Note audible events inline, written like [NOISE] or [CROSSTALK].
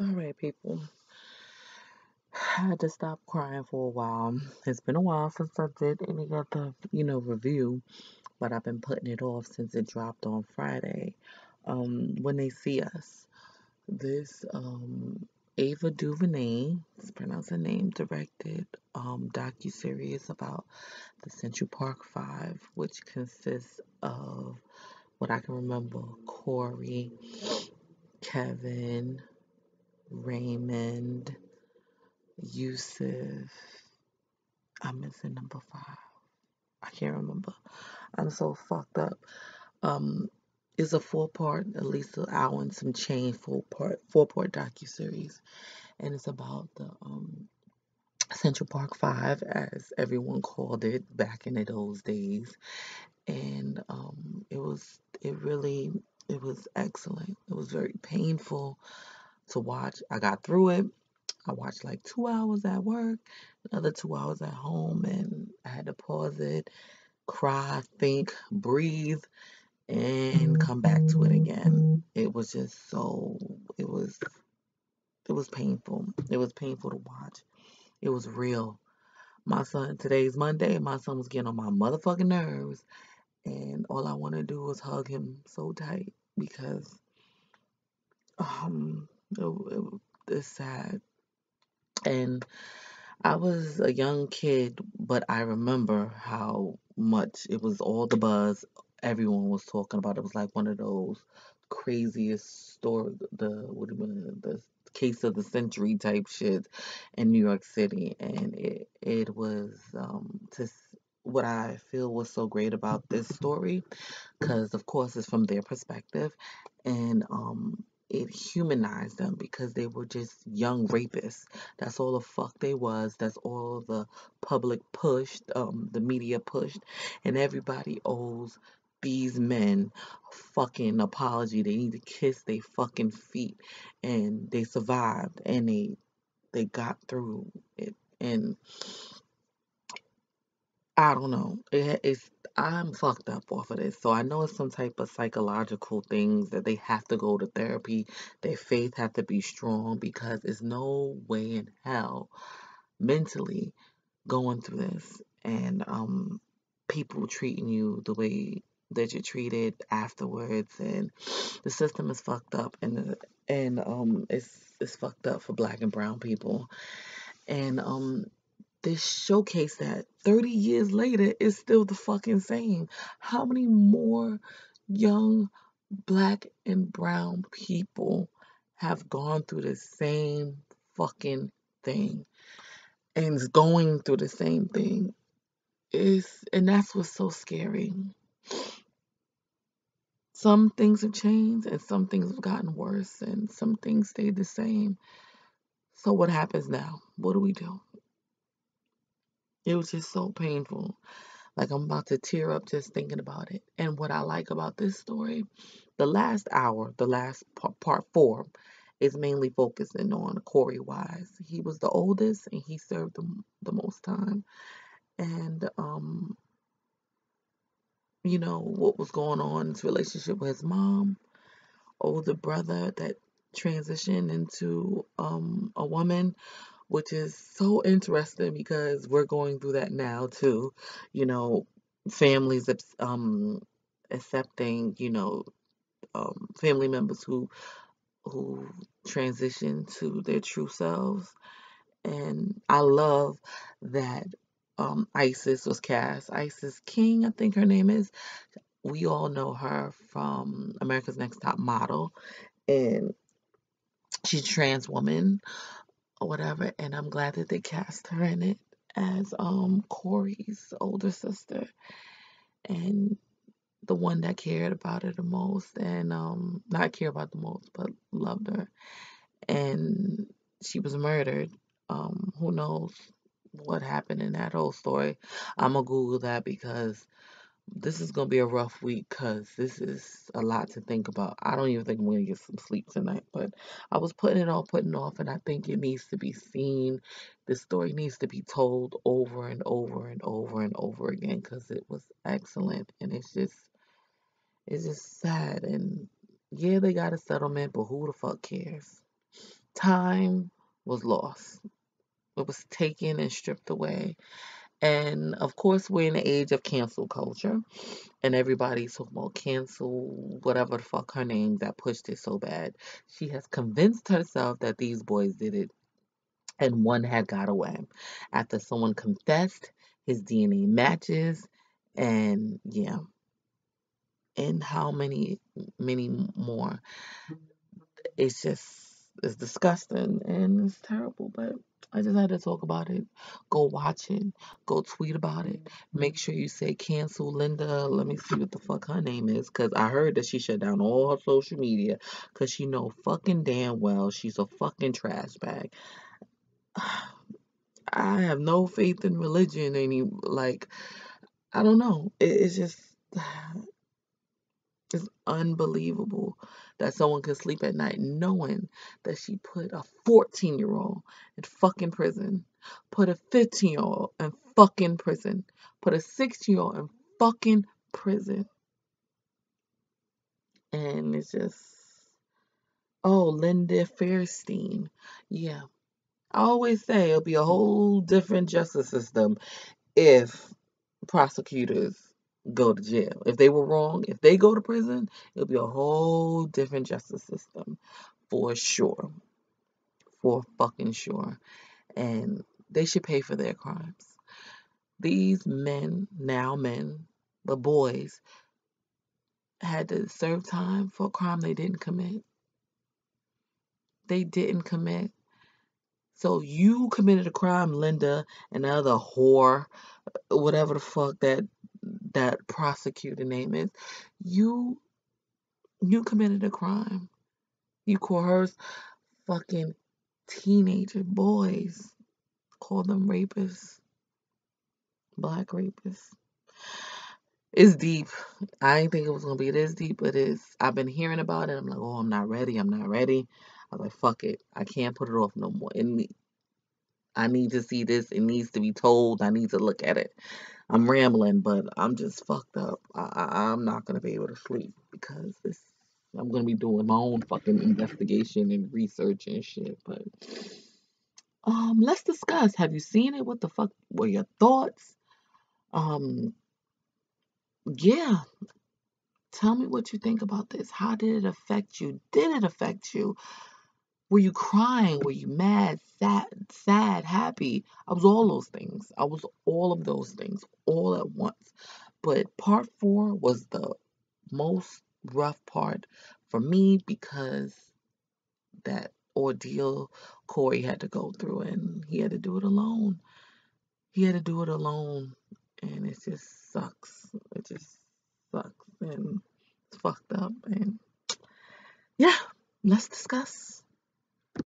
All right, people. [SIGHS] I had to stop crying for a while. It's been a while since I did any of other, you know, review, but I've been putting it off since it dropped on Friday. Um, when they see us, this um Ava DuVernay, it's pronounced her name, directed um docu series about the Central Park Five, which consists of what I can remember: Korey, Kevin, Raymond, Yusef. I'm missing number five. I can't remember. I'm so fucked up. Um, it's a four part, at least an hour and some change four part four part docu series, and it's about the um Central Park Five, as everyone called it back in those days, and um, it was it really it was excellent. It was very painful to watch. I got through it. I watched like two hours at work, another two hours at home, and I had to pause it, cry, think, breathe, and come back to it again. It was just so it was it was painful. It was painful to watch. It was real. My son today's Monday, my son was getting on my motherfucking nerves and all I want to do is hug him so tight because um it, it, it's sad. And I was a young kid, but I remember how much it was all the buzz everyone was talking about. It was like one of those craziest story, the what do you mean, the case of the century type shit in New York City, and it it was um to what I feel was so great about this story, because of course it's from their perspective, and um it humanized them because they were just young rapists. That's all the fuck they was. That's all the public pushed, um, the media pushed, and everybody owes these men a fucking apology. They need to kiss their fucking feet, and they survived, and they they got through it, and I don't know. It, it's I'm fucked up off of this. So I know it's some type of psychological things that they have to go to therapy. Their faith have to be strong because there's no way in hell mentally going through this and um people treating you the way that you're treated afterwards and the system is fucked up and the, and um it's it's fucked up for black and brown people and um this showcase that 30 years later is still the fucking same. How many more young black and brown people have gone through the same fucking thing and is going through the same thing? Is and that's what's so scary. Some things have changed and some things have gotten worse and some things stayed the same. So what happens now? What do we do? It was just so painful. Like I'm about to tear up just thinking about it. And what I like about this story, the last hour, the last part, part four, is mainly focusing on Korey Wise. He was the oldest and he served the, the most time. And um, you know, what was going on his relationship with his mom, older brother that transitioned into um a woman which is so interesting because we're going through that now too. You know, families um accepting, you know, um, family members who who transition to their true selves, and I love that um, Isis was cast. Isis King, I think her name is. We all know her from America's Next Top Model, and she's a trans woman or whatever, and I'm glad that they cast her in it as um Korey's older sister and the one that cared about her the most and um not care about the most but loved her. And she was murdered. Um who knows what happened in that whole story. I'm gonna google that because this is gonna be a rough week because this is a lot to think about. I don't even think I'm gonna get some sleep tonight, but I was putting it off, putting off, and I think it needs to be seen. The story needs to be told over and over and over and over again because it was excellent, and it's just, it's just sad. And yeah, they got a settlement, but who the fuck cares? time was lost. It was taken and stripped away. And of course, we're in the age of cancel culture, and everybody's talking about cancel, whatever the fuck her name that pushed it so bad. She has convinced herself that these boys did it, and one had got away. After someone confessed, his DNA matches, and yeah, and how many, many more. It's just, it's disgusting and it's terrible, but I just had to talk about it. Go watch it. Go tweet about it. Make sure you say cancel Linda. Let me see what the fuck her name is. Cause I heard that she shut down all her social media. Cause she know fucking damn well she's a fucking trash bag. [SIGHS] I have no faith in religion any like I don't know. It, it's just it's unbelievable that someone could sleep at night knowing that she put a 14 year old in fucking prison, put a 15 year old in fucking prison, put a 16 year old in fucking prison. And it's just, oh, Linda Fairstein. Yeah. I always say it'll be a whole different justice system if prosecutors go to jail. If they were wrong, if they go to prison, it'll be a whole different justice system for sure. For fucking sure. And they should pay for their crimes. These men, now men, the boys, had to serve time for a crime they didn't commit. They didn't commit. So you committed a crime, Linda, and the other whore, whatever the fuck that that prosecutor name is. You you committed a crime. You coerced fucking teenager boys. Call them rapists. Black rapists. It's deep. I didn't think it was gonna be this deep, but it's I've been hearing about it. I'm like, oh I'm not ready, I'm not ready. I was like, fuck it. I can't put it off no more. And I need to see this. It needs to be told. I need to look at it. I'm rambling, but I'm just fucked up. I, i'm not gonna be able to sleep because this. I'm gonna be doing my own fucking investigation and research and shit. But um, let's discuss. Have you seen it? What the fuck were your thoughts? Um, yeah. Tell me what you think about this. How did it affect you? Did it affect you? Were you crying? Were you mad, sad, sad, happy? I was all those things. I was all of those things all at once. But part four was the most rough part for me because that ordeal Korey had to go through and he had to do it alone. He had to do it alone and it just sucks. It just sucks and it's fucked up and yeah, let's discuss.